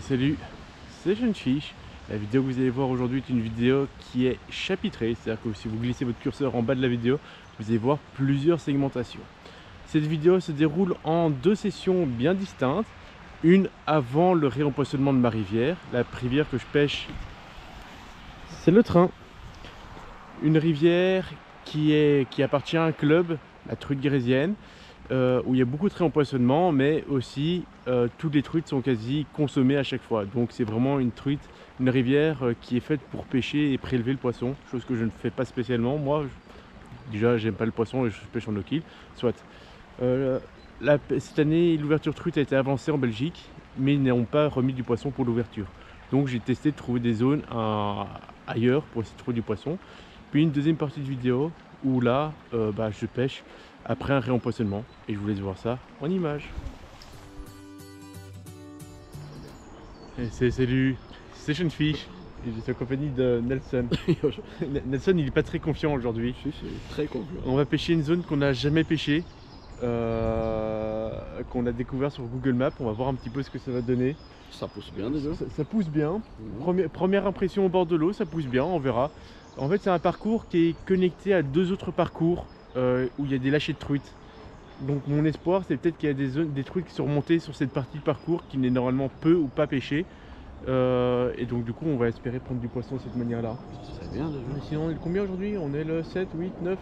Salut, c'est Jeune Fiche. La vidéo que vous allez voir aujourd'hui est une vidéo qui est chapitrée, c'est-à-dire que si vous glissez votre curseur en bas de la vidéo, vous allez voir plusieurs segmentations. Cette vidéo se déroule en deux sessions bien distinctes. Une avant le réempoisonnement de ma rivière. La rivière que je pêche, c'est le train. Une rivière qui, est, qui appartient à un club, la truite guérésienne, euh, où il y a beaucoup de réempoisonnement, mais aussi euh, toutes les truites sont quasi consommées à chaque fois. Donc c'est vraiment une truite, une rivière euh, qui est faite pour pêcher et prélever le poisson, chose que je ne fais pas spécialement. Moi, je, déjà, j'aime pas le poisson et je pêche en eau soit. La, cette année, l'ouverture truite a été avancée en Belgique, mais ils n'ont pas remis du poisson pour l'ouverture. Donc j'ai testé de trouver des zones ailleurs pour essayer de trouver du poisson. Puis une deuxième partie de vidéo où là, bah, je pêche après un réempoisonnement. Et je vous laisse voir ça en image. C'est salut, Station Fish. Je suis en compagnie de Nelson. Nelson, il est pas très confiant aujourd'hui. Très confiant. On va pêcher une zone qu'on n'a jamais pêchée, euh, qu'on a découvert sur Google Maps. On va voir un petit peu ce que ça va donner. Ça pousse bien déjà. Ça, pousse bien. Première, première impression au bord de l'eau, ça pousse bien, on verra. En fait, c'est un parcours qui est connecté à deux autres parcours euh, où il y a des lâchers de truites. Donc mon espoir c'est peut-être qu'il y a des, zones, des truites qui sont remontés sur cette partie de parcours qui n'est normalement peu ou pas pêché. Euh, et donc du coup on va espérer prendre du poisson de cette manière là. C'est bien déjà. sinon on est combien aujourd'hui? On est le 7, 8, 9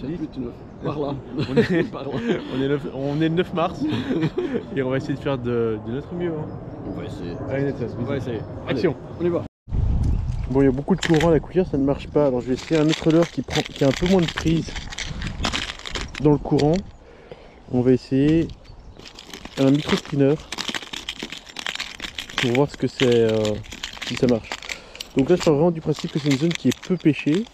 7, 8, 9. Par là. on, est, on, est le 9, mars et on va essayer de faire de, notre mieux. Hein. On va essayer. Allez, on va essayer. Action. on y va. Bon, il y a beaucoup de courant à la couillère, ça ne marche pas. Alors je vais essayer un autre leurre qui, prend, qui a un peu moins de prise dans le courant. On va essayer un micro spinner pour voir ce que c'est, euh, si ça marche. Donc là, je pars vraiment du principe que c'est une zone qui est peu pêchée.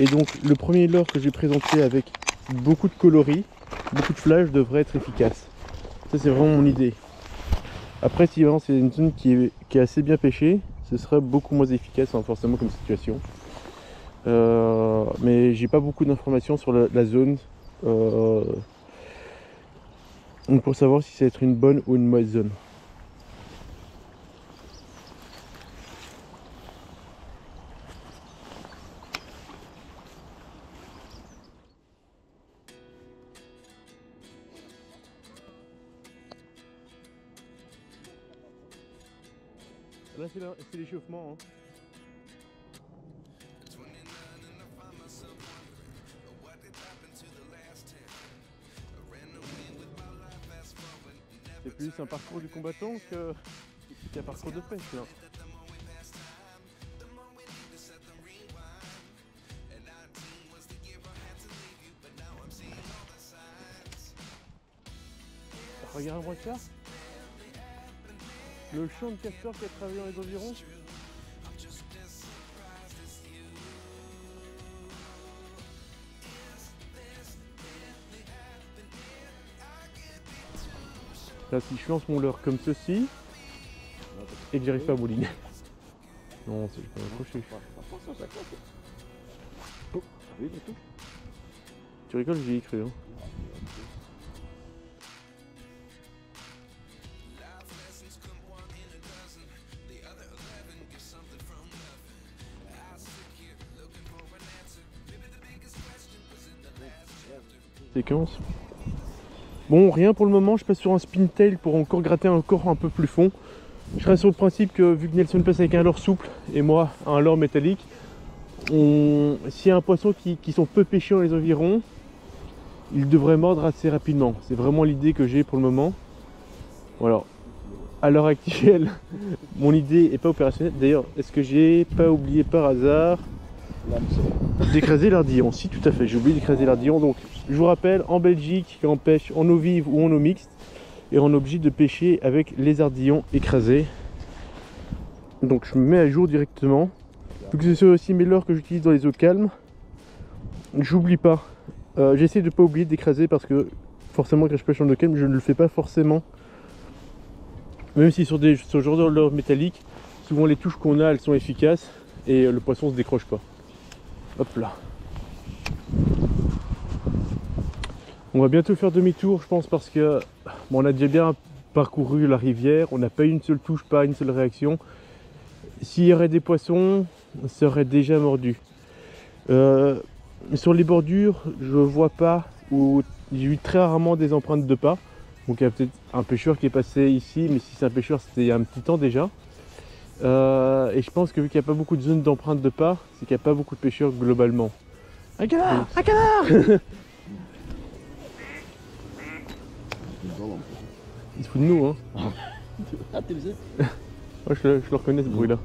Et donc, le premier leurre que je vais présenter avec beaucoup de coloris, beaucoup de flash, devrait être efficace. Ça, c'est vraiment mon idée. Après, si vraiment c'est une zone qui est, assez bien pêchée, ce sera beaucoup moins efficace, hein, forcément, comme situation. Euh, mais j'ai pas beaucoup d'informations sur la zone, pour savoir si va être une bonne ou une mauvaise zone. Là c'est l'échauffement. Hein. C'est plus un parcours du combattant qu'un parcours de pêche. Là. Regarde-moi ça. Le champ de castor qui a travaillé dans les environs. Si je lance mon leurre comme ceci, et que j'arrive pas à mouliner. Non, c'est pas accroché. Oh, tu rigoles, j'y ai cru. Hein. Séquence. Bon, rien pour le moment, je passe sur un spin tail pour encore gratter un corps un peu plus fond. Je reste sur le principe que vu que Nelson passe avec un leurre souple et moi un leurre métallique, s'il y a un poisson qui, sont peu pêchés dans les environs, il devrait mordre assez rapidement. C'est vraiment l'idée que j'ai pour le moment. Voilà. À l'heure actuelle, mon idée n'est pas opérationnelle. D'ailleurs, est-ce que j'ai pas oublié par hasard? D'écraser l'ardillon Si, tout à fait, j'ai oublié d'écraser l'ardillon. Donc, je vous rappelle, en Belgique, on pêche en eau vive ou en eau mixte, et on est obligé de pêcher avec les ardillons écrasés. Donc je me mets à jour directement. Donc c'est aussi mes leurres que j'utilise dans les eaux calmes. J'oublie pas. Euh, j'essaie de pas oublier d'écraser parce que forcément quand je pêche en eau calme, je ne le fais pas forcément. Même si sur, des, ce genre de leurre métallique, souvent les touches qu'on a, elles sont efficaces et le poisson se décroche pas. Hop là. On va bientôt faire demi-tour, je pense, parce que on a déjà bien parcouru la rivière, on n'a pas eu une seule touche, pas une seule réaction. S'il y aurait des poissons, ça aurait déjà mordu. Euh, sur les bordures, je vois pas, ou j'ai eu très rarement des empreintes de pas. Donc il y a peut-être un pêcheur qui est passé ici, mais si c'est un pêcheur, c'était il y a un petit temps déjà. Euh, et je pense que vu qu'il n'y a pas beaucoup de zones d'empreintes de pas, c'est qu'il n'y a pas beaucoup de pêcheurs globalement. Un canard Un canard. Il se fout de nous, hein. Ah, tu le sais Moi, je le, je le reconnais ce bruit-là.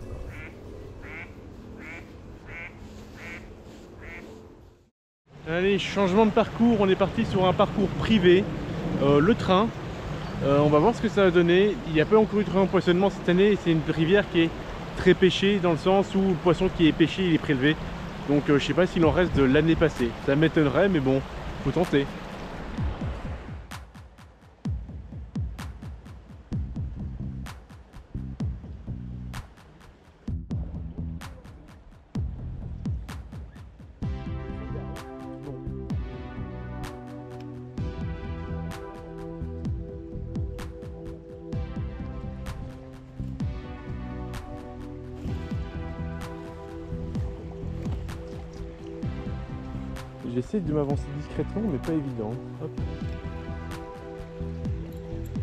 Allez, changement de parcours. On est parti sur un parcours privé, euh, le train. Euh, on va voir ce que ça va donner. Il n'y a pas encore eu de poissonnement cette année. C'est une rivière qui est très pêchée dans le sens où le poisson qui est pêché, il est prélevé. Donc, euh, je sais pas s'il en reste de l'année passée. Ça m'étonnerait, mais bon, faut tenter. M'avancer discrètement, mais pas évident. Hop.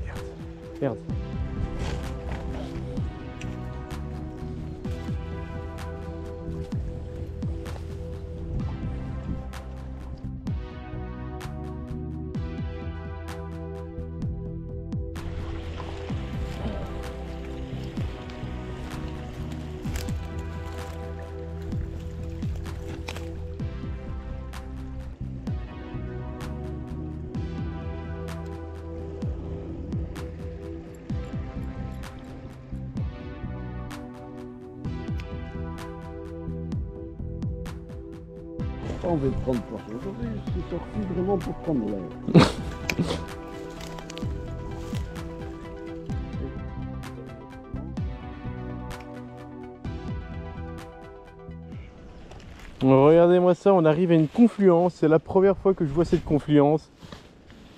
Merde. Merde. Prendre poisson. Aujourd'hui, je suis sorti vraiment pour prendre l'air. Regardez-moi ça, on arrive à une confluence. C'est la première fois que je vois cette confluence.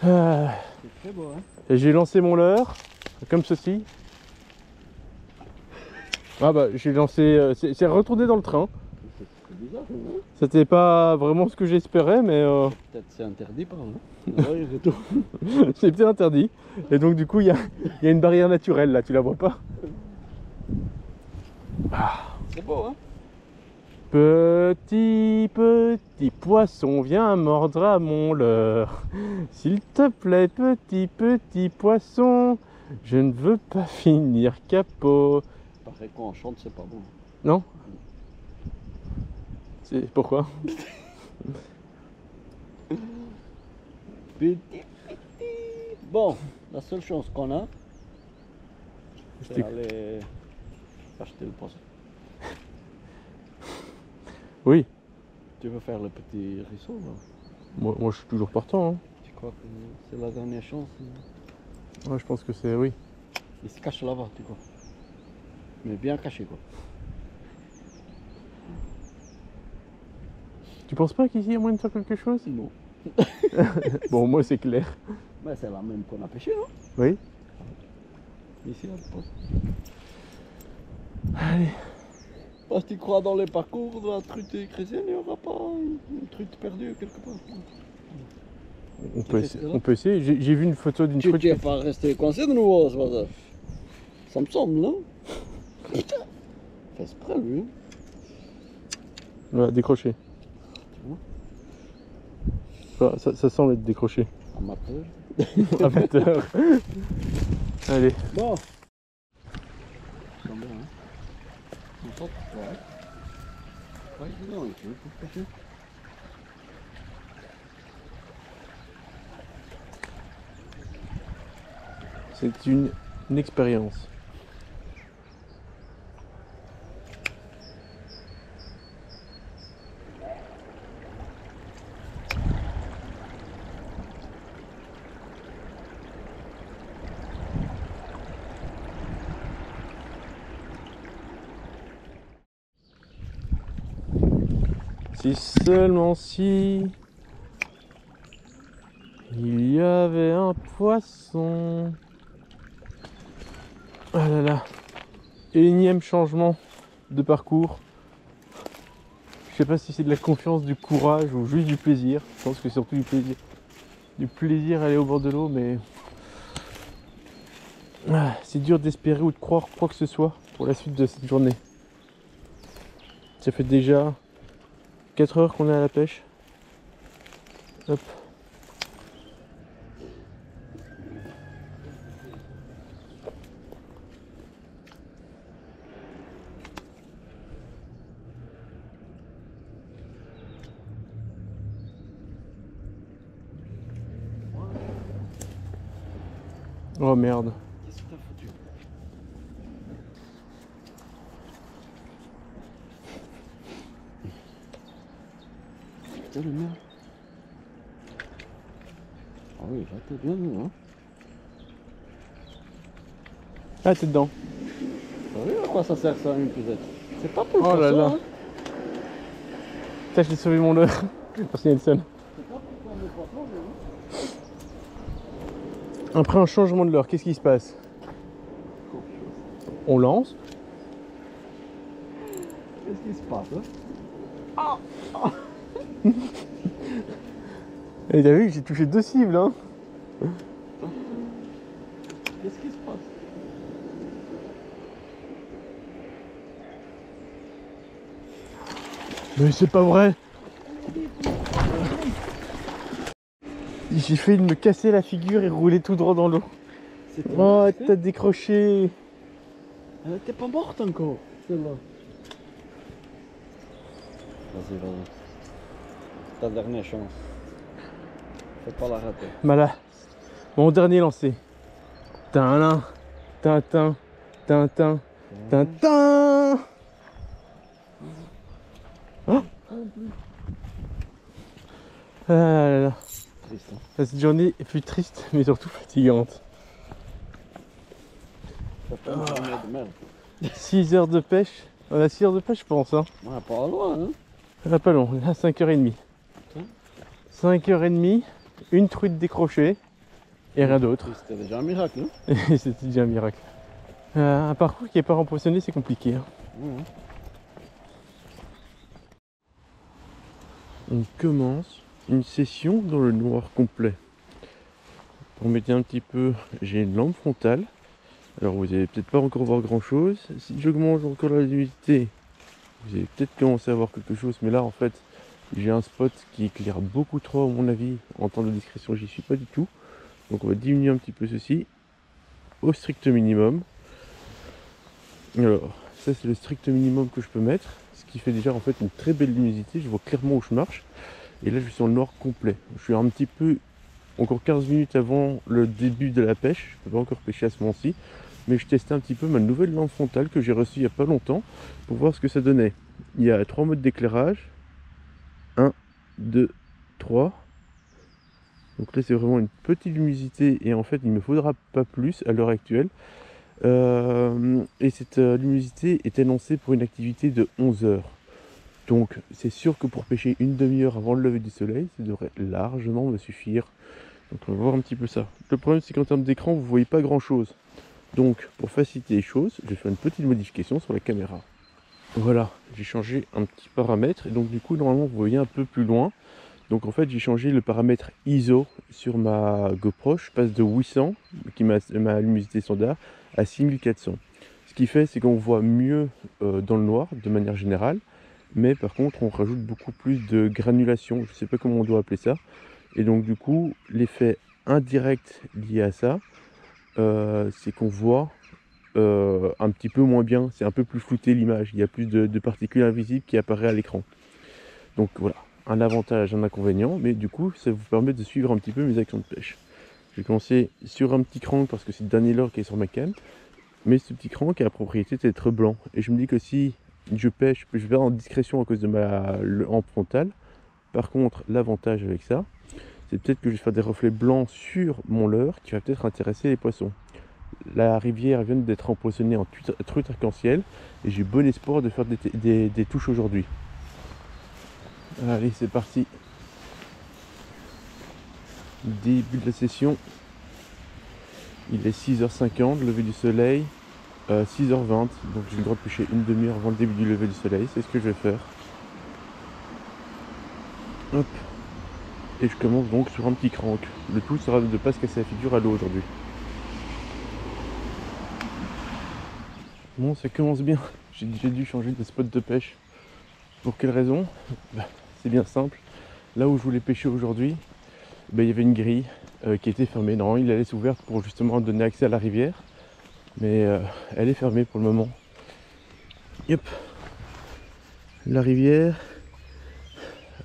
Ah. C'est très beau, hein Et j'ai lancé mon leurre, comme ceci. Ah bah, j'ai lancé. euh, c'est retourné dans le train. C'était pas vraiment ce que j'espérais, mais euh, Peut-être c'est interdit par là. Ouais, il retourne. c'était interdit. Et donc, du coup, il y a, il y a une barrière naturelle là, tu la vois pas C'est beau, hein Petit, petit poisson, viens mordre à mon leurre. S'il te plaît, petit, petit poisson, je ne veux pas finir capot. Pareil, quand on chante, c'est pas bon. Non? C'est pourquoi? Petit, petit. Bon, la seule chance qu'on a, c'est aller acheter le poisson. Oui, Tu veux faire le petit ruisseau, là moi, moi, je suis toujours partant. hein. Tu crois que c'est la dernière chance Ouais, je pense que c'est oui. Il se cache là-bas, tu crois? Mais bien caché, quoi. Tu penses pas qu'ici il y a moyen de faire quelque chose Non. Bon, moi c'est clair. Mais c'est la même qu'on a pêché, non Oui. Ici, là, je pense. Allez. Parce que tu crois dans les parcours de la truite chrétienne, il n'y aura pas une truite perdue quelque part. On Tu peut, essayer, ça on peut essayer. J'ai vu une photo d'une Tu truite. n'es pas resté coincé de nouveau, pas ça me semble, non? Putain Fais exprès, lui. hein. Voilà, décroché. Voilà, ça, ça semble être décroché. Amateur. Amateur. Allez. Bon. Ça bien, hein ouais. Ouais, non, il faut pour pêcher. C'est une, une expérience. Si seulement si il y avait un poisson. Ah là là. Énième changement de parcours. Je sais pas si c'est de la confiance, du courage ou juste du plaisir. Je pense que c'est surtout du plaisir. Du plaisir à aller au bord de l'eau, mais ah, c'est dur d'espérer ou de croire quoi que ce soit pour la suite de cette journée. Ça fait déjà 4 heures qu'on est à la pêche. Hop. Oh merde. Qu'est-ce que t'as foutu Putain le merde. Ah oui, là t'es bien hein. Ah t'es dedans. T'as vu à quoi ça sert ça une pesette C'est pas pour le Oh là poisson, là. hein. Putain j'ai sauvé mon leurre. Merci Nelson. Après un changement de leurre, qu'est-ce qui se passe? On lance. Qu'est-ce qui se passe hein? Et t'as vu que j'ai touché deux cibles hein Qu'est-ce qui se passe? Mais c'est pas vrai J'ai failli me casser la figure et rouler tout droit dans l'eau. C'était Oh, fait? t'as décroché Elle était pas morte encore, celle-là. Vas-y, vas-y. Ta dernière chance. Faut pas la rater. Voilà. Mon dernier lancé. Tintin, tintin, tintin, tintin. Oh Ah là là. Triste, hein. Cette journée fut triste mais surtout fatigante. Ça fait une journée de merde. 6 heures de pêche. On a 6 heures de pêche je pense hein. Ouais, pas loin, hein. Va pas long, là 5h30. Hein 5h30, une truite décrochée et rien d'autre. C'était déjà un miracle, hein. Et C'était déjà un miracle. Euh, un parcours qui n'est pas rempoissonné, c'est compliqué. hein. Hein. On commence une session dans le noir complet. Pour m'aider un petit peu, j'ai une lampe frontale. Alors vous allez peut-être pas encore voir grand chose. Si j'augmente encore la luminosité, vous allez peut-être commencer à voir quelque chose. Mais là en fait, j'ai un spot qui éclaire beaucoup trop à mon avis. En temps de discrétion, j'y suis pas du tout. Donc on va diminuer un petit peu ceci au strict minimum. Alors, ça c'est le strict minimum que je peux mettre. Ce qui fait déjà en fait une très belle luminosité. Je vois clairement où je marche. Et là je suis en noir complet. Je suis un petit peu encore 15 minutes avant le début de la pêche. Je peux pas encore pêcher à ce moment-ci. Mais je testais un petit peu ma nouvelle lampe frontale que j'ai reçue il n'y a pas longtemps pour voir ce que ça donnait. Il y a trois modes d'éclairage. 1, 2, 3. Donc là c'est vraiment une petite luminosité et en fait il ne me faudra pas plus à l'heure actuelle. Euh, et cette euh, luminosité est annoncée pour une activité de 11 heures. Donc c'est sûr que pour pêcher une demi-heure avant le lever du soleil, ça devrait largement me suffire. Donc on va voir un petit peu ça. Le problème c'est qu'en termes d'écran, vous voyez pas grand chose. Donc pour faciliter les choses, je vais faire une petite modification sur la caméra. Voilà, j'ai changé un petit paramètre et donc du coup normalement vous voyez un peu plus loin. Donc en fait j'ai changé le paramètre ISO sur ma GoPro, je passe de 800 qui ma, ma luminosité standard à 6400. Ce qui fait c'est qu'on voit mieux euh, dans le noir de manière générale, mais par contre on rajoute beaucoup plus de granulation, je sais pas comment on doit appeler ça. Et donc du coup l'effet indirect lié à ça, euh, c'est qu'on voit euh, un petit peu moins bien, c'est un peu plus flouté l'image, il y a plus de, particules invisibles qui apparaissent à l'écran. Donc voilà, un avantage, un inconvénient, mais du coup ça vous permet de suivre un petit peu mes actions de pêche. Je vais commencer sur un petit crank parce que c'est le dernier leurre qui est sur ma canne, mais ce petit crank a la propriété d'être blanc. Et je me dis que si je pêche, je vais en discrétion à cause de ma lampe frontale. Par contre, l'avantage avec ça, c'est peut-être que je vais faire des reflets blancs sur mon leurre qui va peut-être intéresser les poissons. La rivière vient d'être empoisonnée en truite arc-en-ciel et j'ai bon espoir de faire des, touches aujourd'hui. Allez, c'est parti. Début de la session. Il est 6h50, lever du soleil. euh, 6h20, donc j'ai le droit de pêcher une demi-heure avant le début du lever du soleil, c'est ce que je vais faire. Hop. Et je commence donc sur un petit crank. Le tout sera de ne pas se casser la figure à l'eau aujourd'hui. Bon, ça commence bien. J'ai dû changer de spot de pêche. Pour quelle raison? Bah, C'est bien simple. Là où je voulais pêcher aujourd'hui, bah, il y avait une grille euh, qui était fermée. Non, il allait s'ouvrir pour justement donner accès à la rivière. Mais euh, elle est fermée pour le moment. Yep. La rivière.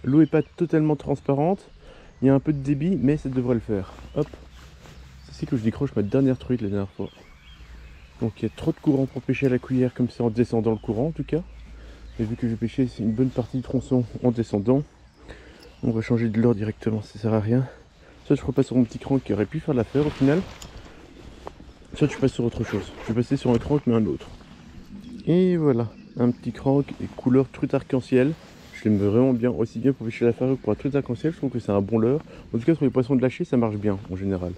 L'eau est pas totalement transparente. Il y a un peu de débit, mais ça devrait le faire. Hop. C'est ici que je décroche ma dernière truite la dernière fois. Donc il y a trop de courant pour pêcher à la cuillère comme ça en descendant le courant en tout cas. Et vu que je pêchais une bonne partie du tronçon en descendant, on va changer de leurre directement, ça sert à rien. Soit je repasse sur mon petit crank qui aurait pu faire l'affaire au final, soit je passe sur autre chose. Je vais passer sur un crank mais un autre. Et voilà, un petit crank et couleur truite arc-en-ciel. Je l'aime vraiment bien, aussi bien pour pêcher la farine que pour la truite arc-en-ciel. Je trouve que c'est un bon leurre. En tout cas, sur les poissons de lâcher, ça marche bien en général.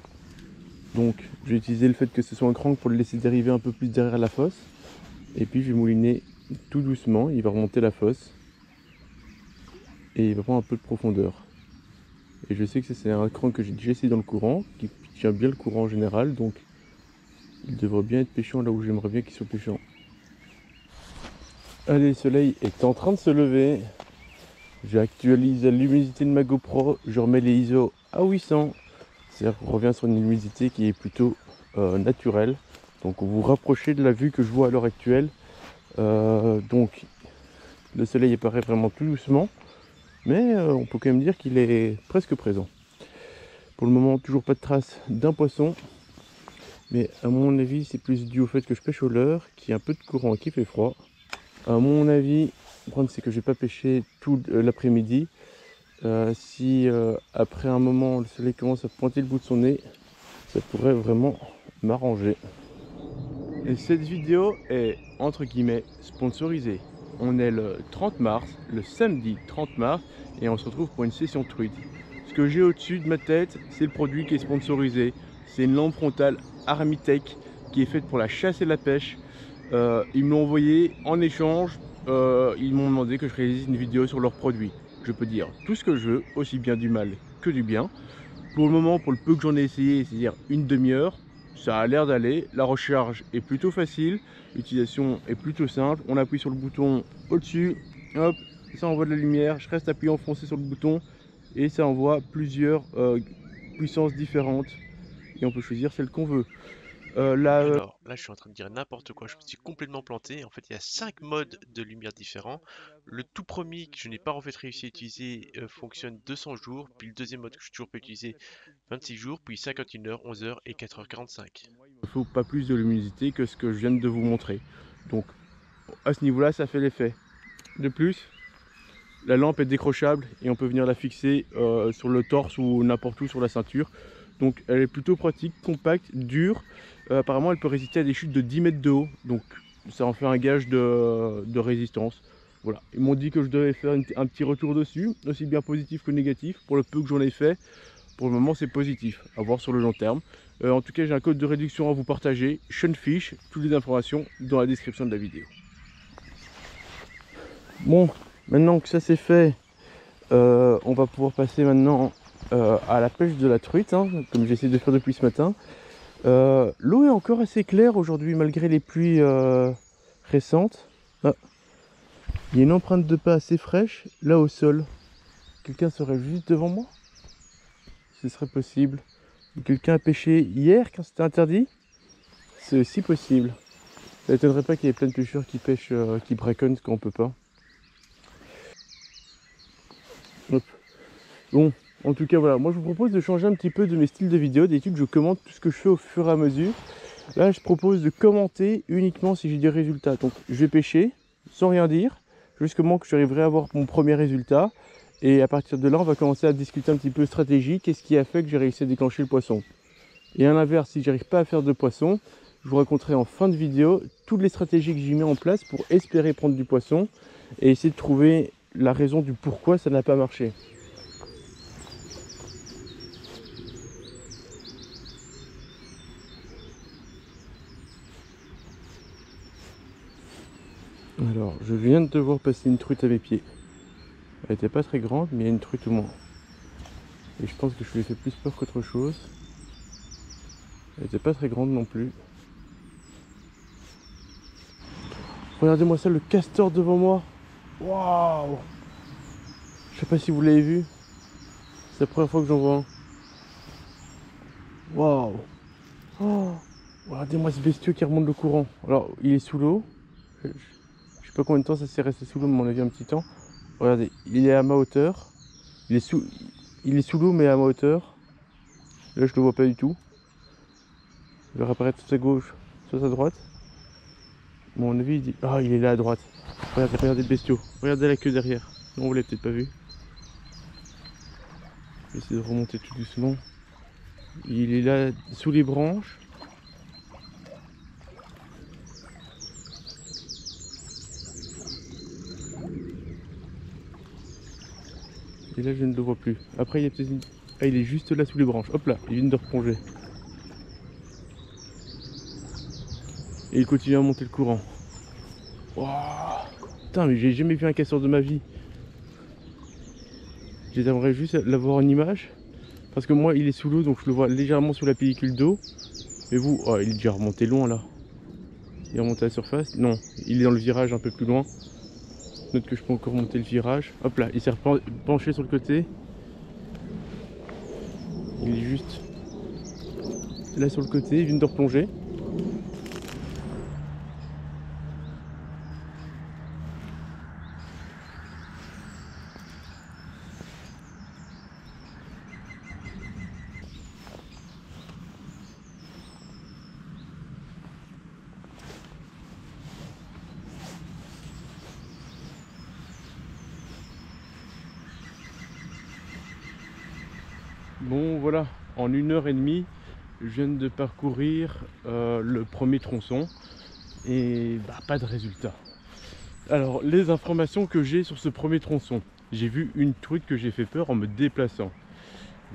Donc, je vais utiliser le fait que ce soit un crank pour le laisser dériver un peu plus derrière la fosse. Et puis, je vais mouliner tout doucement. Il va remonter la fosse. Et il va prendre un peu de profondeur. Et je sais que c'est un crank que j'ai déjà essayé dans le courant, qui tient bien le courant en général. Donc, il devrait bien être pêchant là où j'aimerais bien qu'il soit pêchant. Allez, le soleil est en train de se lever. J'actualise l'humidité de ma GoPro. Je remets les ISO à 800. C'est-à-dire qu'on revient sur une humidité qui est plutôt euh, naturelle. Donc vous vous rapprochez de la vue que je vois à l'heure actuelle. Euh, donc le soleil apparaît vraiment tout doucement. Mais euh, on peut quand même dire qu'il est presque présent. Pour le moment, toujours pas de traces d'un poisson. Mais à mon avis, c'est plus dû au fait que je pêche au leurre, qu'il y a un peu de courant et qu'il fait froid. À mon avis, le problème c'est que je n'ai pas pêché tout l'après-midi. Euh, si euh, après un moment le soleil commence à pointer le bout de son nez, ça pourrait vraiment m'arranger. Et cette vidéo est entre guillemets sponsorisée. On est le 30 mars, le samedi 30 mars, et on se retrouve pour une session truite. Ce que j'ai au-dessus de ma tête, c'est le produit qui est sponsorisé. C'est une lampe frontale Armitech qui est faite pour la chasse et la pêche. Euh, ils me l'ont envoyé en échange. ils m'ont demandé que je réalise une vidéo sur leurs produits je peux dire tout ce que je veux, aussi bien du mal que du bien. Pour le moment, pour le peu que j'en ai essayé, c'est-à-dire une demi-heure, ça a l'air d'aller. La recharge est plutôt facile, l'utilisation est plutôt simple. On appuie sur le bouton au-dessus, hop, ça envoie de la lumière. Je reste appuyé enfoncé sur le bouton et ça envoie plusieurs euh, puissances différentes. Et on peut choisir celle qu'on veut. Euh, là, euh, Alors, là, je suis en train de dire n'importe quoi. Je me suis complètement planté. En fait, il y a 5 modes de lumière différents. Le tout premier que je n'ai pas en fait réussi à utiliser euh, fonctionne 200 jours. Puis le deuxième mode que je toujours pas utiliser 26 jours. Puis 51 heures, 11 heures et 4h45. Il ne faut pas plus de luminosité que ce que je viens de vous montrer. Donc, à ce niveau-là, ça fait l'effet. De plus, la lampe est décrochable et on peut venir la fixer sur le torse ou n'importe où sur la ceinture. Donc elle est plutôt pratique, compacte, dure. Euh, apparemment elle peut résister à des chutes de 10 mètres de haut. Donc ça en fait un gage de, résistance. Voilà, ils m'ont dit que je devais faire un petit retour dessus, aussi bien positif que négatif. Pour le peu que j'en ai fait, pour le moment c'est positif, à voir sur le long terme. Euh, en tout cas j'ai un code de réduction à vous partager, Shunfish, toutes les informations dans la description de la vidéo. Bon, maintenant que ça c'est fait, euh, on va pouvoir passer maintenant à la pêche de la truite, hein, comme j'essaie de faire depuis ce matin. Euh, l'eau est encore assez claire aujourd'hui malgré les pluies euh, récentes. Ah. Il y a une empreinte de pas assez fraîche là au sol. Quelqu'un serait juste devant moi? Ce serait possible. Quelqu'un a pêché hier quand c'était interdit? C'est aussi possible. Ça n'étonnerait pas qu'il y ait plein de pêcheurs qui pêchent, qui braconnent quand on peut pas. Bon, en tout cas, voilà, moi je vous propose de changer un petit peu de mes styles de vidéo. D'habitude, je commente tout ce que je fais au fur et à mesure. Là, je propose de commenter uniquement si j'ai des résultats. Donc, je vais pêcher sans rien dire, jusqu'au que j'arriverai à avoir mon premier résultat. Et à partir de là, on va commencer à discuter un petit peu stratégie. Qu'est-ce qui a fait que j'ai réussi à déclencher le poisson? Et à l'inverse, si j'arrive pas à faire de poisson, je vous raconterai en fin de vidéo toutes les stratégies que j'y mets en place pour espérer prendre du poisson et essayer de trouver la raison du pourquoi ça n'a pas marché. Alors, je viens de voir passer une truite à mes pieds. Elle était pas très grande, mais il y a une truite au moins. Et je pense que je lui ai fait plus peur qu'autre chose. Elle était pas très grande non plus. Regardez-moi ça, le castor devant moi. Waouh Je sais pas si vous l'avez vu. C'est la première fois que j'en vois un. Waouh oh. Regardez-moi ce bestiau qui remonte le courant. Alors, il est sous l'eau. Pas combien de temps ça s'est resté sous l'eau, mais à mon avis un petit temps. Regardez, il est à ma hauteur. Il est sous, il est sous l'eau, mais à ma hauteur. Là, je le vois pas du tout. Il va apparaître soit à gauche, soit à droite. À mon avis, il dit... Ah, il est là à droite. Regardez, regardez le bestiau. Regardez la queue derrière. Non, vous l'avez peut-être pas vu. Je vais essayer de remonter tout doucement. Il est là sous les branches. Et là, je ne le vois plus. Après, il y a peut-être une... Ah, il est juste là sous les branches. Hop là, il vient de replonger. Et il continue à monter le courant. Putain, mais j'ai jamais vu un casseur de ma vie. J'aimerais juste l'avoir en image. Parce que moi, il est sous l'eau, donc je le vois légèrement sous la pellicule d'eau. Mais vous, oh, il est déjà remonté loin là. Il est remonté à la surface. Non, il est dans le virage un peu plus loin. Note que je peux encore monter le virage. Hop là, il s'est penché sur le côté. Il est juste là sur le côté, il vient de replonger. Bon voilà, en une heure et demie, je viens de parcourir euh, le premier tronçon et bah, pas de résultat. Alors les informations que j'ai sur ce premier tronçon, j'ai vu une truite que j'ai fait peur en me déplaçant.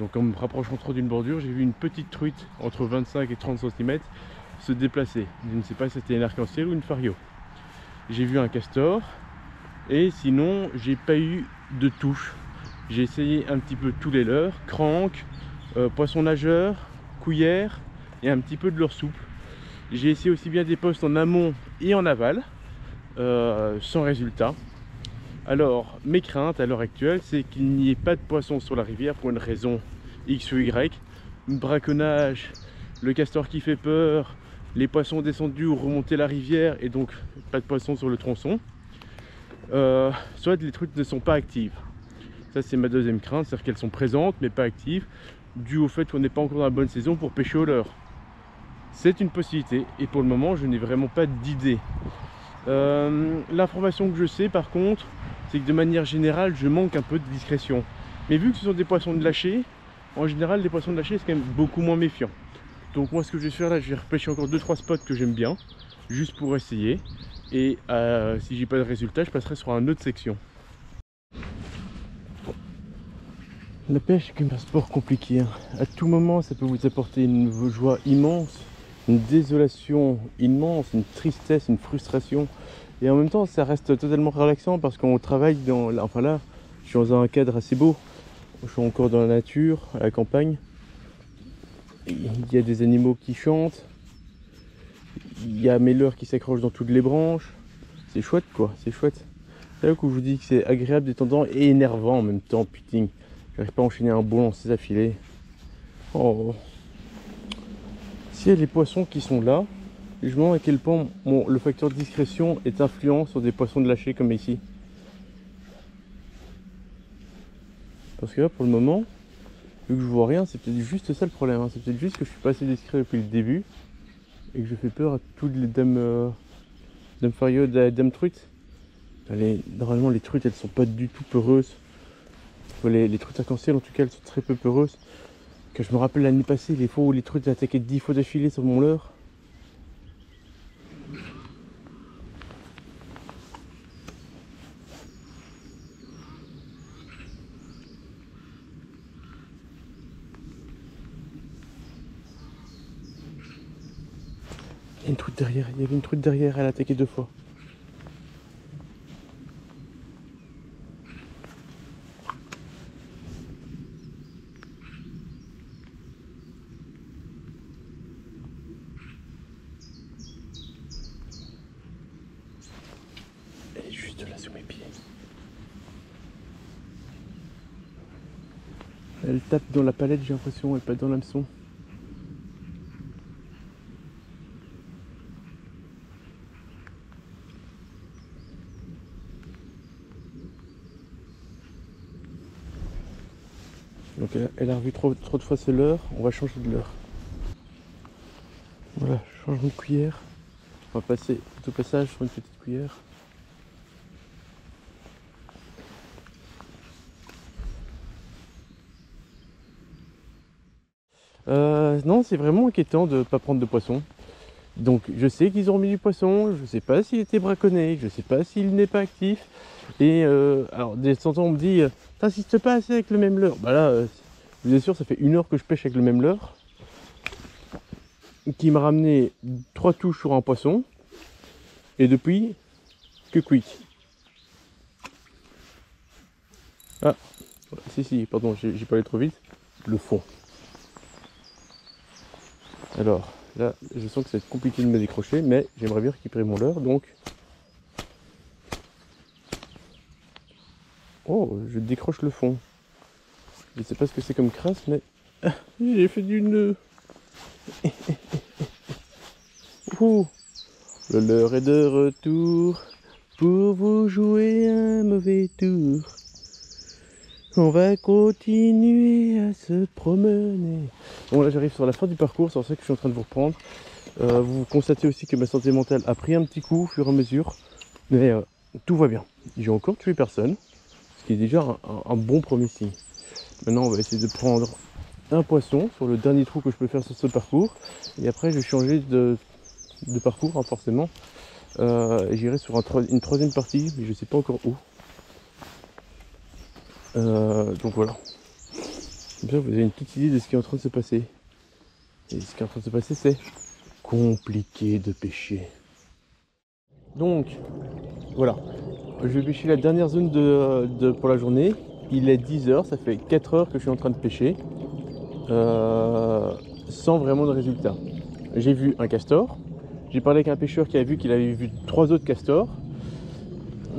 Donc en me rapprochant trop d'une bordure, j'ai vu une petite truite entre 25 et 30 cm se déplacer. Je ne sais pas si c'était un arc-en-ciel ou une fario. J'ai vu un castor et sinon j'ai pas eu de touche j'ai essayé un petit peu tous les leurres, crank, euh, poisson nageur, couillère et un petit peu de leurre souple. J'ai essayé aussi bien des postes en amont et en aval, euh, sans résultat. Alors, mes craintes à l'heure actuelle, c'est qu'il n'y ait pas de poisson sur la rivière pour une raison X ou Y. Braconnage, le castor qui fait peur, les poissons descendus ou remonter la rivière et donc pas de poisson sur le tronçon. Euh, soit les trucs ne sont pas actives. Ça, c'est ma deuxième crainte, c'est-à-dire qu'elles sont présentes mais pas actives, dû au fait qu'on n'est pas encore dans la bonne saison pour pêcher au leurre. C'est une possibilité, et pour le moment, je n'ai vraiment pas d'idée. Euh, l'information que je sais, par contre, c'est que de manière générale, je manque un peu de discrétion. Mais vu que ce sont des poissons de lâcher, en général, les poissons de lâcher, c'est quand même beaucoup moins méfiant. Donc moi, ce que je vais faire là, je vais repêcher encore 2-3 spots que j'aime bien, juste pour essayer. Et euh, si j'ai pas de résultat, je passerai sur une autre section. La pêche est quand même un sport compliqué. Hein. À tout moment, ça peut vous apporter une joie immense, une désolation immense, une tristesse, une frustration. Et en même temps, ça reste totalement relaxant parce qu'on travaille dans... Enfin là, je suis dans un cadre assez beau. Je suis encore dans la nature, à la campagne. Il y a des animaux qui chantent. Il y a mes leurres qui s'accrochent dans toutes les branches. C'est chouette quoi, c'est chouette. C'est là où je vous dis que c'est agréable, détendant et énervant en même temps, putain. J'arrive pas à enchaîner un bon lancer affilé. Oh. S'il y a les poissons qui sont là, je me demande à quel point le facteur de discrétion est influent sur des poissons de lâcher comme ici. Parce que là, pour le moment, vu que je vois rien, c'est peut-être juste ça le problème. Hein. C'est peut-être juste que je suis pas assez discret depuis le début et que je fais peur à toutes les dames, euh, dames dames truites. normalement, les truites, elles sont pas du tout peureuses. Les, truites arc-en-ciel, en tout cas, elles sont très peu peureuses. Que je me rappelle l'année passée, les fois où les truites attaquaient 10 fois d'affilée sur mon leurre. Il y a une truite derrière, il y avait une truite derrière, elle a attaqué deux fois. juste là sous mes pieds. Elle tape dans la j'ai l'impression, et pas dans l'hameçon. Donc elle, a revu trop, trop de fois c'est l'heure, on va changer de l'heure. Voilà, changement de cuillère. On va passer au passage sur une petite cuillère. Euh, non, c'est vraiment inquiétant de ne pas prendre de poisson. Donc je sais qu'ils ont mis du poisson, je sais pas s'il était braconné, je sais pas s'il n'est pas actif. Et euh, alors des temps on me dit, t'insistes pas assez avec le même leurre. Bah là, euh, je vous ça fait une heure que je pêche avec le même leurre. Qui m'a ramené trois touches sur un poisson. Et depuis, que quick. Ah, si si, pardon, j'ai pas trop vite. Le fond. Alors, là, je sens que être compliqué de me décrocher, mais j'aimerais bien récupérer mon leurre, donc... Oh, je décroche le fond. Je sais pas ce que c'est comme crasse, mais... J'ai fait du nœud Oh, Le leurre est de retour pour vous jouer un mauvais tour. On va continuer à se promener. Bon là j'arrive sur la fin du parcours, c'est pour ça que je suis en train de vous reprendre. Euh, vous constatez aussi que ma santé mentale a pris un petit coup au fur et à mesure. Mais euh, tout va bien. J'ai encore tué personne. Ce qui est déjà un, bon premier signe. Maintenant on va essayer de prendre un poisson sur le dernier trou que je peux faire sur ce parcours. Et après je vais changer de, de parcours hein, forcément. Euh, J'irai sur une troisième partie, mais je sais pas encore où. Euh, donc voilà. Comme ça, vous avez une petite idée de ce qui est en train de se passer. Et ce qui est en train de se passer, c'est compliqué de pêcher. Donc, voilà. Je vais pêcher la dernière zone de, pour la journée. Il est 10h, ça fait 4 heures que je suis en train de pêcher. euh, sans vraiment de résultat. J'ai vu un castor. J'ai parlé avec un pêcheur qui a vu qu'il avait vu trois autres castors.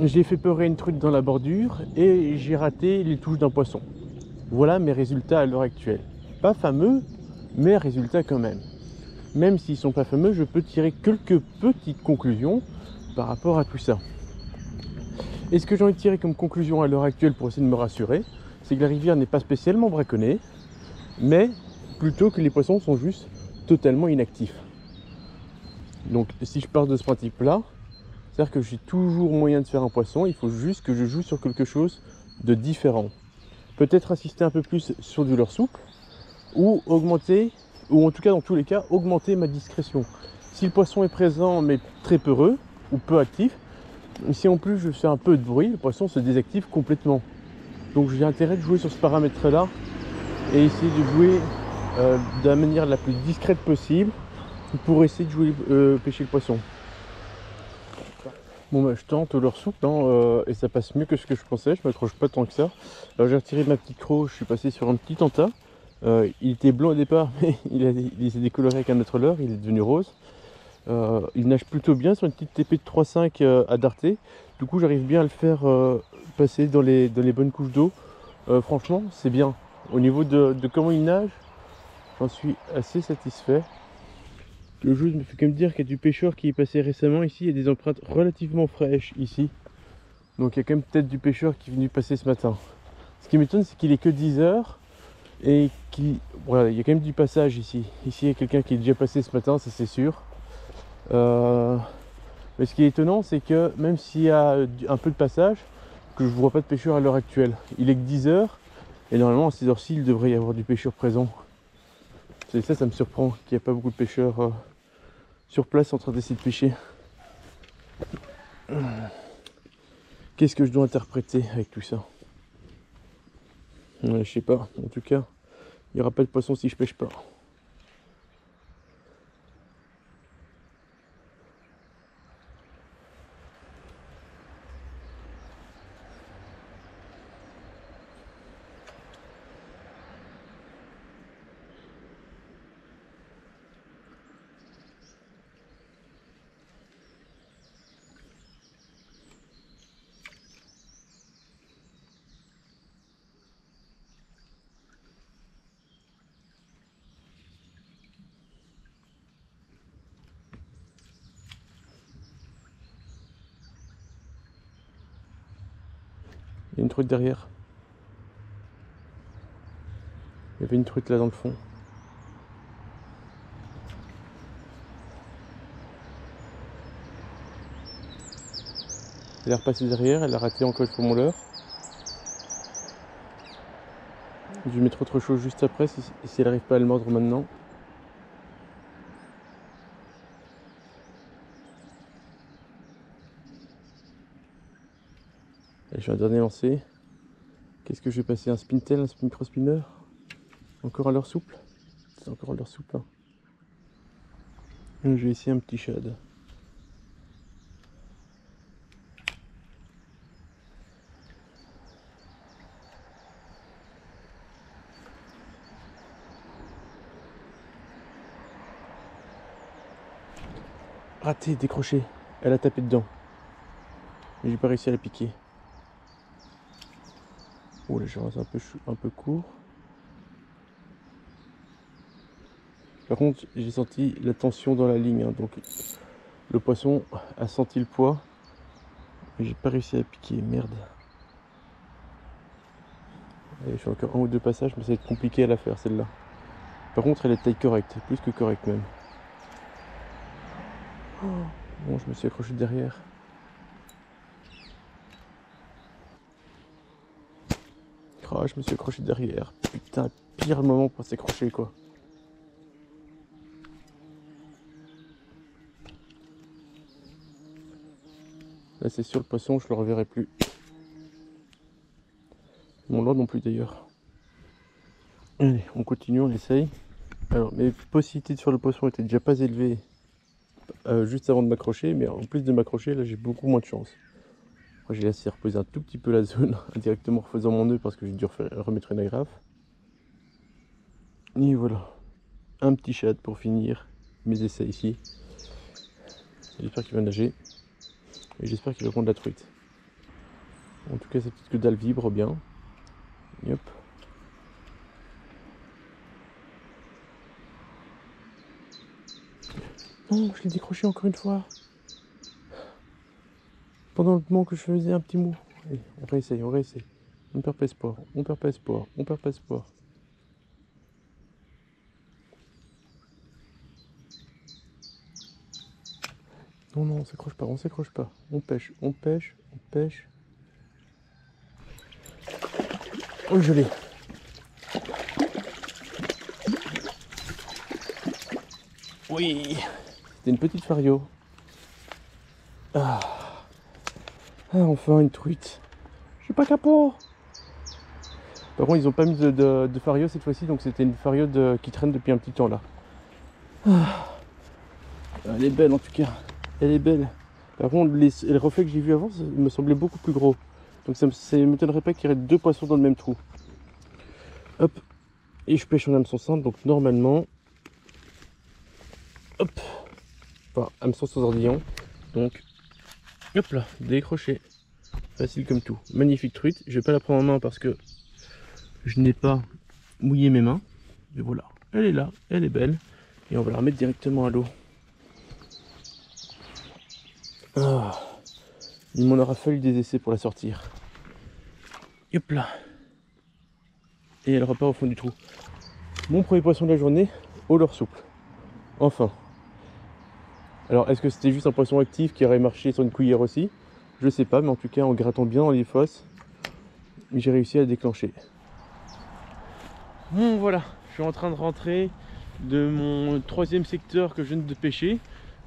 J'ai fait peurer une truite dans la bordure et j'ai raté les touches d'un poisson. Voilà mes résultats à l'heure actuelle. Pas fameux, mais résultats quand même. Même s'ils sont pas fameux, je peux tirer quelques petites conclusions par rapport à tout ça. Et ce que j'ai envie de tirer comme conclusion à l'heure actuelle pour essayer de me rassurer, c'est que la rivière n'est pas spécialement braconnée, mais plutôt que les poissons sont juste totalement inactifs. Donc si je pars de ce principe-là, c'est-à-dire que j'ai toujours moyen de faire un poisson, il faut juste que je joue sur quelque chose de différent. Peut-être insister un peu plus sur du leurre souple, ou augmenter, ou en tout cas dans tous les cas, augmenter ma discrétion. Si le poisson est présent mais très peureux, ou peu actif, si en plus je fais un peu de bruit, le poisson se désactive complètement. Donc j'ai intérêt de jouer sur ce paramètre-là, et essayer de jouer euh, de la manière la plus discrète possible, pour essayer de jouer, euh, pêcher le poisson. Bon bah je tente leur soupe hein, euh, et ça passe mieux que ce que je pensais, je m'accroche pas tant que ça. Alors j'ai retiré ma petite croc, je suis passé sur un petit tenta. Euh, il était blanc au départ mais il, s'est décoloré avec un autre leurre, il est devenu rose. Euh, il nage plutôt bien sur une petite TP de 3,5 euh, à darté. Du coup j'arrive bien à le faire passer dans les, bonnes couches d'eau. Franchement c'est bien. Au niveau de comment il nage, j'en suis assez satisfait. Le jeu me fait quand même dire qu'il y a du pêcheur qui est passé récemment ici, il y a des empreintes relativement fraîches ici. Donc il y a quand même peut-être du pêcheur qui est venu passer ce matin. Ce qui m'étonne c'est qu'il est que 10 heures et qu'il voilà, il y a quand même du passage ici. Ici il y a quelqu'un qui est déjà passé ce matin, ça c'est sûr. Euh, Mais ce qui est étonnant c'est que même s'il y a un peu de passage, que je vois pas de pêcheur à l'heure actuelle. Il est que 10 heures et normalement à ces heures-ci il devrait y avoir du pêcheur présent. C'est ça, ça me surprend qu'il n'y ait pas beaucoup de pêcheurs euh, sur place en train d'essayer de pêcher. Qu'est-ce que je dois interpréter avec tout ça? Je sais pas. En tout cas, il n'y aura pas de poisson si je pêche pas. Il y a une truite derrière. Il y avait une truite là dans le fond. Elle est repassée derrière, elle a raté encore fois mon. Je vais mettre autre chose juste après si, si elle n'arrive pas à le mordre maintenant. Je un dernier lancer. Qu'est-ce que je vais passer Un spintel, un spin cross spinner Encore à l'heure souple? C'est encore à l'heure souple. hein. Je vais essayer un petit shad. Raté, décroché. Elle a tapé dedans. J'ai pas réussi à la piquer. Oh là, un peu, un court. Par contre, j'ai senti la tension dans la ligne. hein, donc, le poisson a senti le poids. Mais j'ai pas réussi à piquer. Merde. Allez, je fais encore un ou deux passages, mais ça va être compliqué à la faire celle-là. Par contre, elle est taille correcte. Plus que correcte même. Oh, Bon, je me suis accroché derrière. Oh, je me suis accroché derrière. Putain, pire moment pour s'accrocher quoi. Là c'est sûr le poisson, je le reverrai plus. Mon lot non plus d'ailleurs. Allez, on continue, on essaye. Alors mes possibilités sur le poisson étaient déjà pas élevées euh, juste avant de m'accrocher, mais en plus de m'accrocher, là j'ai beaucoup moins de chance. J'ai laissé reposer un tout petit peu la zone, indirectement en refaisant mon nœud parce que j'ai dû remettre une agrafe. Et voilà, un petit chat pour finir mes essais ici. J'espère qu'il va nager et j'espère qu'il va prendre la truite. En tout cas, sa petite queue dalle vibre bien. Yep. Non, je l'ai décroché encore une fois. Pendant le moment que je faisais un petit mot. On réessaye, on réessaye. On perd pas espoir, on perd pas espoir, on perd pas espoir. Non, non, on s'accroche pas, on s'accroche pas. On pêche, on pêche, on pêche. Oh, je l'ai. Oui. C'était une petite fario. Ah. Ah, enfin une truite. Je suis pas capot. Par contre, ils ont pas mis de, fario cette fois-ci, donc c'était une fario qui traîne depuis un petit temps là. Ah. Elle est belle en tout cas. Elle est belle. Par contre, les, reflets que j'ai vus avant ça me semblaient beaucoup plus gros. Donc ça ne m'étonnerait pas qu'il y ait deux poissons dans le même trou. Hop. Et je pêche en hameçon simple, donc normalement. Hop. Enfin, hameçon sans ordillon. Donc, hop là, décroché. Facile comme tout. Magnifique truite. Je vais pas la prendre en main parce que je n'ai pas mouillé mes mains. Mais voilà, elle est là, elle est belle. Et on va la remettre directement à l'eau. Ah. Il m'en aura fallu des essais pour la sortir. Hop là. Et elle repart au fond du trou. Mon premier poisson de la journée, au leurre souple. Enfin. Alors, est-ce que c'était juste un poisson actif qui aurait marché sur une cuillère aussi? Je sais pas, mais en tout cas, en grattant bien dans les fosses, j'ai réussi à le déclencher. Bon, voilà, je suis en train de rentrer de mon troisième secteur que je viens de pêcher.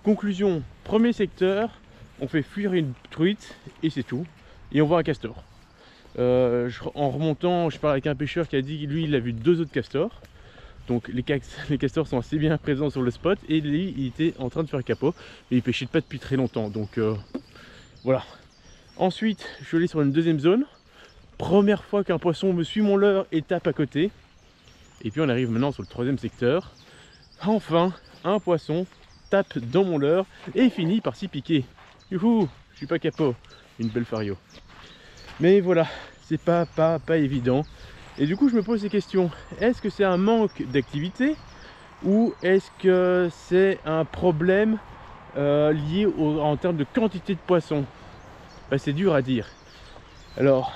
Conclusion, premier secteur, on fait fuir une truite et c'est tout. Et on voit un castor. Euh, en remontant, je parle avec un pêcheur qui a dit lui il a vu deux autres castors. Donc les, cas- les castors sont assez bien présents sur le spot et lui il était en train de faire capot et il pêchait pas depuis très longtemps. Donc euh, voilà. Ensuite je suis allé sur une deuxième zone. Première fois qu'un poisson me suit mon leurre et tape à côté. Et puis on arrive maintenant sur le troisième secteur. Enfin un poisson tape dans mon leurre et finit par s'y piquer. Youhou, je suis pas capot. Une belle fario. Mais voilà, c'est pas, pas, pas évident. Et du coup, je me pose ces questions. Est-ce que c'est un manque d'activité ou est-ce que c'est un problème euh, lié en termes de quantité de poissons? Bah, C'est dur à dire. Alors,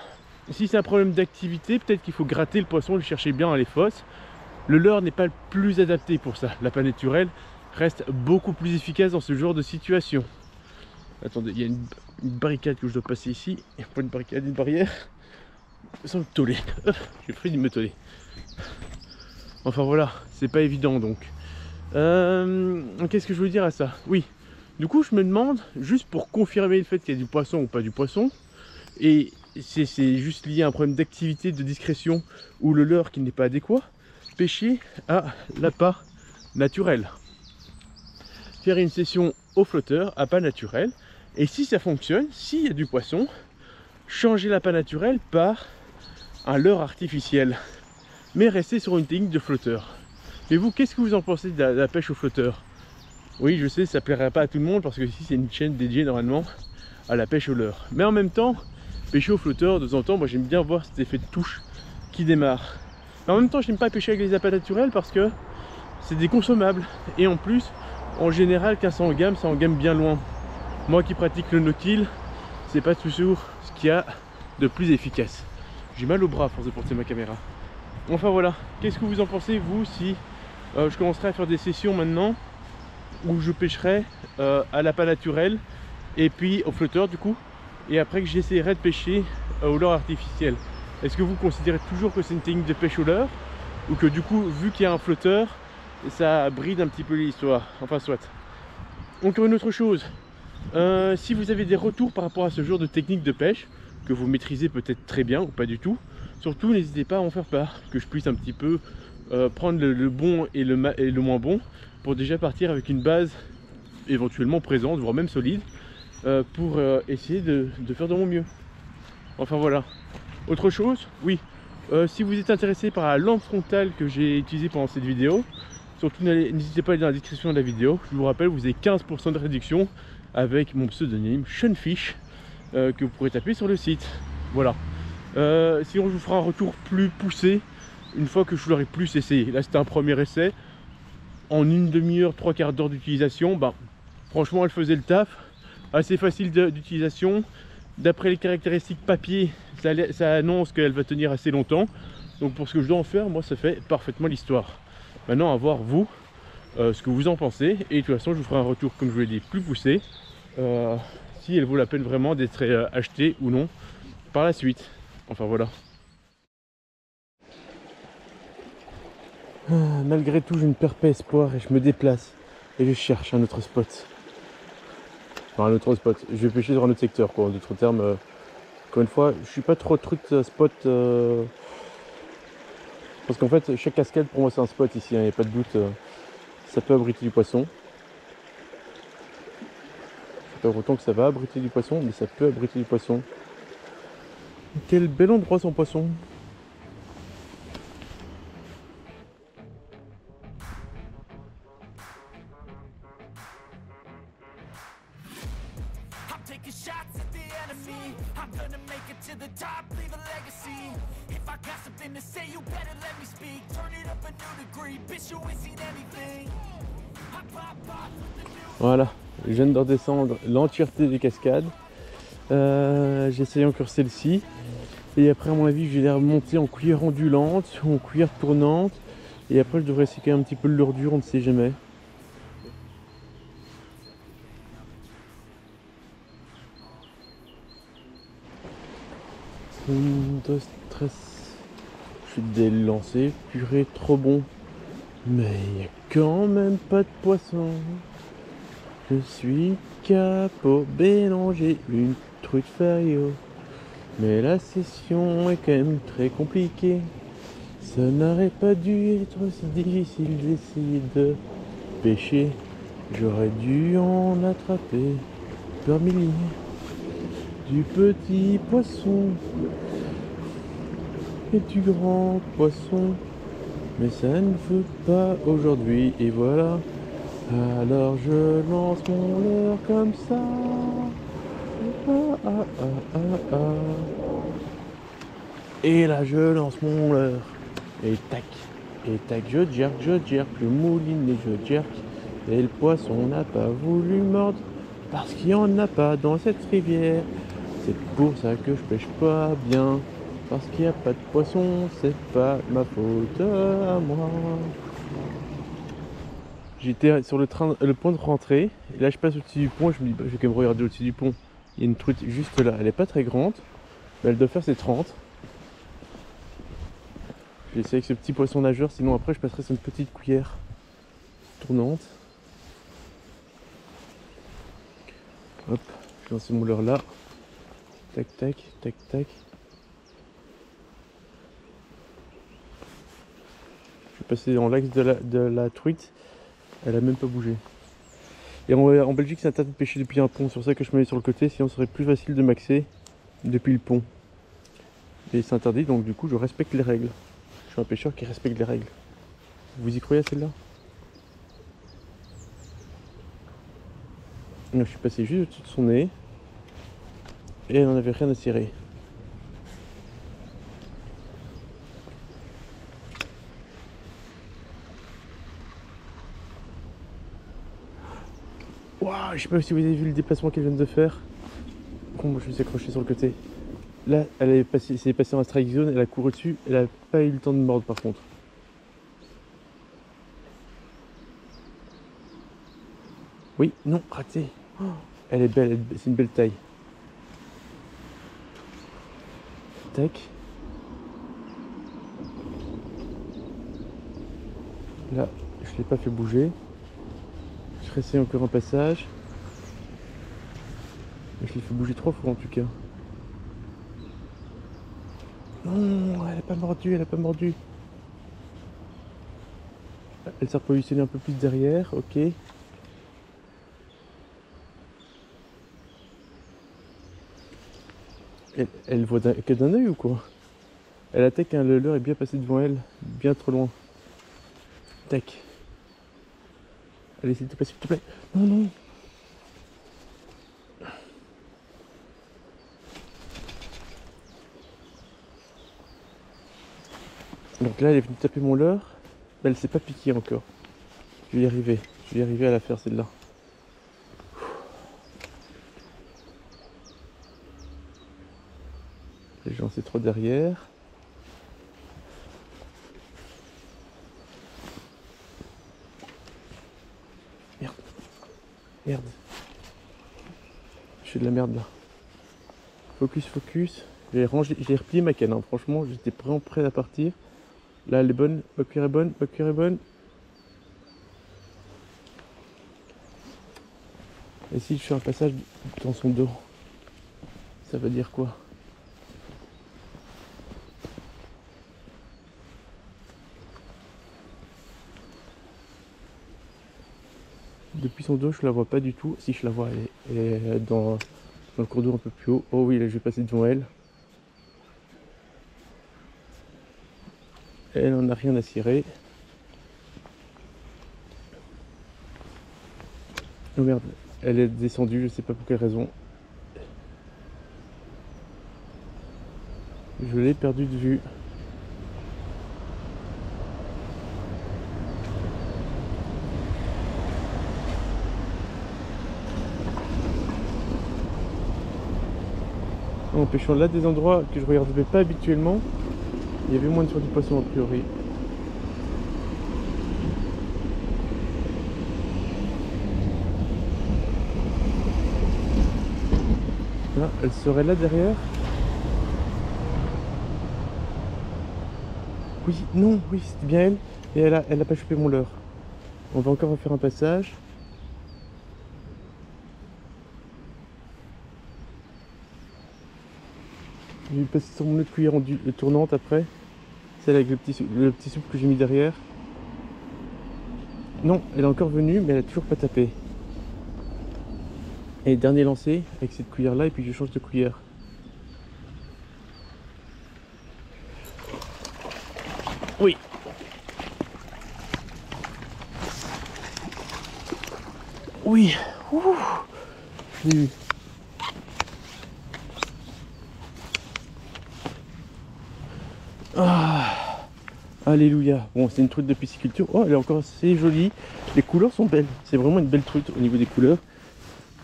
si c'est un problème d'activité, peut-être qu'il faut gratter le poisson, le chercher bien dans les fosses. Le leurre n'est pas le plus adapté pour ça. La panne naturelle reste beaucoup plus efficace dans ce genre de situation. Attendez, il y a une, barricade que je dois passer ici. Pas une barricade, une barrière? Sans me toller. J'ai pris de me toller. Enfin voilà, c'est pas évident donc. Euh, qu'est-ce que je veux dire à ça? Oui, du coup je me demande, juste pour confirmer le fait qu'il y a du poisson ou pas du poisson, et c'est juste lié à un problème d'activité, de discrétion, ou le leurre qui n'est pas adéquat, pêcher à l'appât naturel. Faire une session au flotteur à pas naturel, et si ça fonctionne, s'il y a du poisson, changer l'appât naturel par un leurre artificiel, mais rester sur une technique de flotteur. Mais vous, qu'est-ce que vous en pensez de la, pêche au flotteur? Oui, je sais, ça plairait pas à tout le monde parce que ici c'est une chaîne dédiée normalement à la pêche au leurre. Mais en même temps, pêcher au flotteur de temps en temps, moi j'aime bien voir cet effet de touche qui démarre. Mais en même temps, j'aime pas pêcher avec les appâts naturels parce que c'est des consommables. Et en plus, en général, quand ça en gamme, ça en gamme bien loin. Moi qui pratique le no-kill, c'est pas toujours a de plus efficace. J'ai mal au bras à force de porter ma caméra. Enfin voilà, qu'est-ce que vous en pensez vous si euh, je commencerai à faire des sessions maintenant où je pêcherai euh, à l'appât naturel et puis au flotteur du coup et après que j'essaierai de pêcher euh, au leurre artificiel. Est-ce que vous considérez toujours que c'est une technique de pêche au leurre ou que du coup vu qu'il y a un flotteur ça bride un petit peu l'histoire? Enfin soit encore une autre chose si vous avez des retours par rapport à ce genre de technique de pêche que vous maîtrisez peut-être très bien ou pas du tout surtout n'hésitez pas à en faire part que je puisse un petit peu euh, prendre le, bon et le, moins bon pour déjà partir avec une base éventuellement présente, voire même solide, euh, pour euh, essayer de, faire de mon mieux. Enfin voilà. Autre chose, oui, si vous êtes intéressé par la lampe frontale que j'ai utilisée pendant cette vidéo, surtout n'hésitez pas à aller dans la description de la vidéo. Je vous rappelle, vous avez 15% de réduction avec mon pseudonyme Shunfish que vous pourrez taper sur le site. Voilà. sinon, je vous ferai un retour plus poussé une fois que je l'aurai plus essayé. Là, c'était un premier essai. En une demi-heure, trois quarts d'heure d'utilisation, bah, franchement, elle faisait le taf. Assez facile d'utilisation. D'après les caractéristiques papier, ça, annonce qu'elle va tenir assez longtemps. Donc pour ce que je dois en faire, moi, ça fait parfaitement l'histoire. Maintenant, à voir vous, euh, ce que vous en pensez. Et de toute façon, je vous ferai un retour, comme je vous l'ai dit, plus poussé. Euh, si elle vaut la peine vraiment d'être euh, achetée ou non par la suite. Enfin voilà. Ah, malgré tout, je ne perds pas espoir et je me déplace et je cherche un autre spot. Enfin, un autre spot. Je vais pêcher dans un autre secteur, quoi. En d'autres termes, encore une fois, je suis pas trop truc spot. Parce qu'en fait, chaque cascade pour moi c'est un spot ici, il hein, n'y a pas de doute. Ça peut abriter du poisson. C'est pas autant que ça va abriter du poisson, mais ça peut abriter du poisson. Quel bel endroit son poisson Voilà, je viens de redescendre l'entièreté des cascades. Euh, encore celle-ci. Et après, à mon avis, je vais remonter en cuillère ondulante, en cuillère tournante. Et après, je devrais essayer quand même un petit peu de l'ordure, on ne sait jamais. Hum, 12, 13, des lancers. Purée, trop bon. Mais il a quand même pas de poisson. Je suis capot bélanger, une truite fario. Mais la session est quand même très compliquée. Ça n'aurait pas dû être si difficile d'essayer de pêcher. J'aurais dû en attraper par milliers du petit poisson et du grand poisson. Mais ça ne veut pas aujourd'hui. Et voilà. Alors je lance mon leurre comme ça. Ah, ah, ah, et là je lance mon leurre. Et tac. Et tac, je jerk, je jerk, je mouline et je jerk. Et le poisson n'a pas voulu mordre parce qu'il n'y en a pas dans cette rivière. C'est pour ça que je pêche pas bien. Parce qu'il n'y a pas de poisson, c'est pas ma faute à moi. J'étais sur le train, le pont de rentrée, et là je passe au-dessus du pont, je me dis, bah, je vais quand même regarder au-dessus du pont. Il y a une truite juste là, elle est pas très grande, mais elle doit faire ses 30. Je vais essayer avec ce petit poisson nageur, sinon après je passerai sur une petite cuillère tournante. Hop, je lance mon leurre là. Tac, tac, tac, tac. Passer dans l'axe de la, truite. Elle a même pas bougé. Et en, en Belgique, c'est interdit de pêcher depuis un pont. C'est pour ça que je me mets sur le côté, sinon ce serait plus facile de maxer depuis le pont. Et c'est interdit, donc du coup, je respecte les règles. Je suis un pêcheur qui respecte les règles. Vous y croyez à celle-là? Je suis passé juste au-dessus de son nez. Et elle n'en avait rien à cirer. Waouh, je sais pas si vous avez vu le déplacement qu'elle vient de faire. Bon, moi je me suis accroché sur le côté. Là, elle est passée, s'est passée en strike zone, elle a couru dessus, elle a pas eu le temps de mordre par contre. Oui, non, raté. Oh, elle est belle, elle- c'est une belle taille. Tac. Là, je l'ai pas fait bouger. Je réessaye encore un passage. Je l'ai fait bouger trois fois en tout cas. Non, elle a pas mordu, elle a pas mordu. Elle s'est repositionnée un peu plus derrière, ok. Elle, voit que d'un œil ou quoi? Elle attaque un le leurre est bien passé devant elle, bien trop loin. Tac. Allez, s'il te plaît, s'il te plaît. Non, non. Donc là, elle est venue taper mon leurre, mais elle s'est pas piquée encore. Je vais y arriver. Je vais y arriver à la faire celle-là. J'en sais trop derrière. Merde. Merde. Je fais de la merde là. Focus, focus. J'ai j'ai replié ma canne. hein. Franchement, j'étais vraiment prêt à partir. Là, elle est bonne. Ma cuillère est bonne. Ma cuillère est bonne. Et si je fais un passage dans son dos, ça veut dire quoi? Depuis son dos, je la vois pas du tout. Si je la vois, elle est, dans, dans le cours d'eau un peu plus haut. Oh oui, là, je vais passer devant elle. Elle n'en a rien à cirer. Oh merde, elle est descendue, je sais pas pour quelle raison. Je l'ai perdue de vue. En pêchant là des endroits que je regardais pas habituellement, il y avait moins de sur du poisson a priori. Là, elle serait là derrière. Oui, non, oui, c'était bien elle. Et elle a, elle a pas chopé mon leurre. On va encore refaire un passage. Je vais passer sur mon autre cuillère en du- tournante après. Celle avec le petit, le petit souple que j'ai mis derrière. Non, elle est encore venue, mais elle a toujours pas tapé. Et dernier lancé avec cette cuillère là, et puis je change de cuillère. Oui. Oui. Ouh. Je l'ai eu. Ah. Alléluia. Bon, c'est une truite de pisciculture. Oh, elle est encore assez jolie. Les couleurs sont belles. C'est vraiment une belle truite au niveau des couleurs.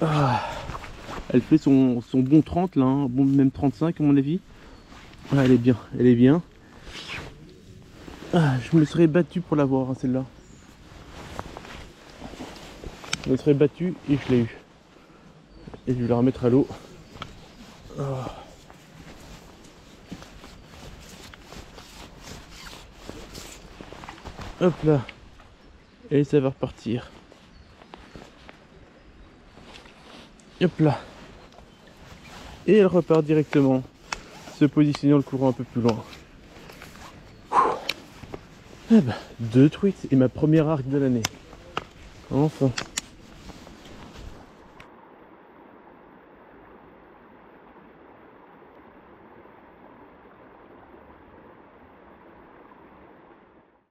Ah. Elle fait son, bon 30 là, hein. bon même 35 à mon avis. Ah, elle est bien, elle est bien. Je me serais battu pour l'avoir, hein, celle-là. Je me serais battu et je l'ai eu. Et je vais la remettre à l'eau. Hop là. Et ça va repartir. Hop là. Et elle repart directement, se positionnant le courant un peu plus loin. Ben, deux tweets et ma première arc de l'année. Enfin.